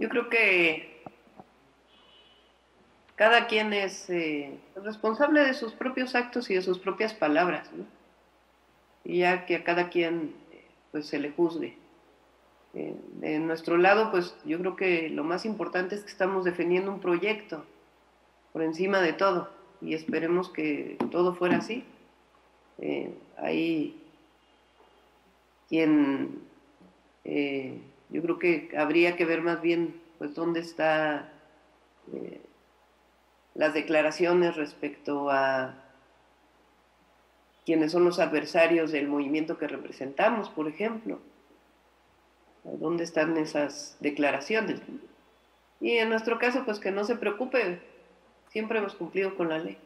Yo creo que cada quien es eh, responsable de sus propios actos y de sus propias palabras, ¿no? Y ya que a cada quien pues se le juzgue. Eh, de nuestro lado, pues yo creo que lo más importante es que estamos defendiendo un proyecto por encima de todo y esperemos que todo fuera así. Eh, hay quien eh, yo creo que habría que ver más bien pues dónde está las declaraciones respecto a quienes son los adversarios del movimiento que representamos, por ejemplo. ¿Dónde están esas declaraciones? Y en nuestro caso, pues que no se preocupe, siempre hemos cumplido con la ley.